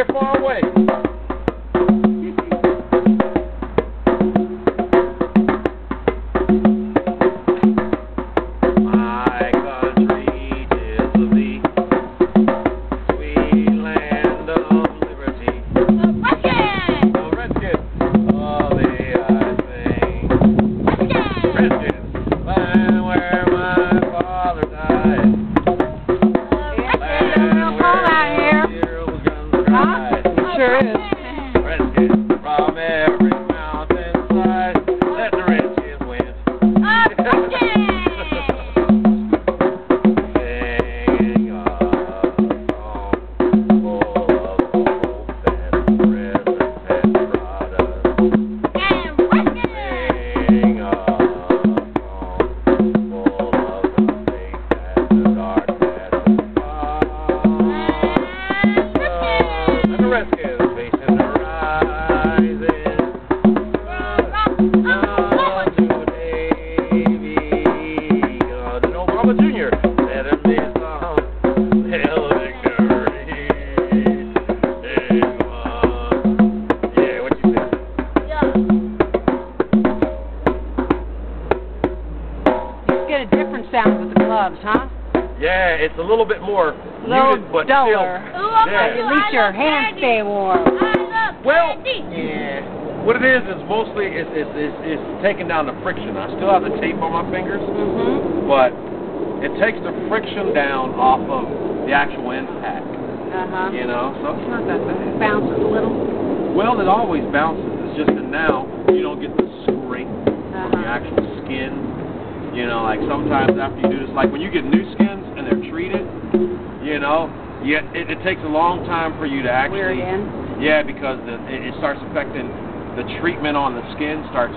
somewhere far away. Sure is. Get a different sound with the gloves, huh? Yeah, it's a little bit more muted, but duller. still. At least your hands stay warm. Well, yeah. What it is is mostly is is is, is taking down the friction. I still have the tape on my fingers, Mm-hmm. but it takes the friction down off of the actual impact. Uh-huh. You know, so it's not that bad. Bounces a little. Well, it always bounces. It's just that now you don't get the scrape from the Uh-huh. actual skin. You know, like sometimes after you do this, like when you get new skins and they're treated, you know, yeah, it, it takes a long time for you to actually. it in. Yeah, because the, it, it starts affecting the treatment on the skin starts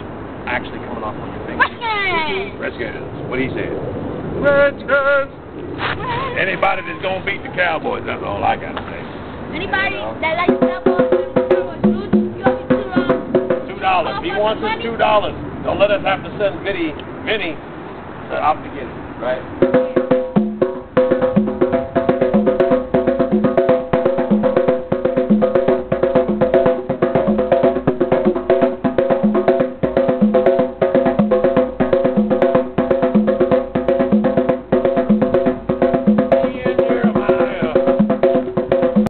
actually coming off on your fingers. Redskins. What he said. Redskins. Anybody that's gonna beat the Cowboys, that's all I gotta say. Anybody that likes double shoes, you want me to um, Two dollars. He wants us two dollars. Don't let us have to send Vinny, Vinny, to, get it, right?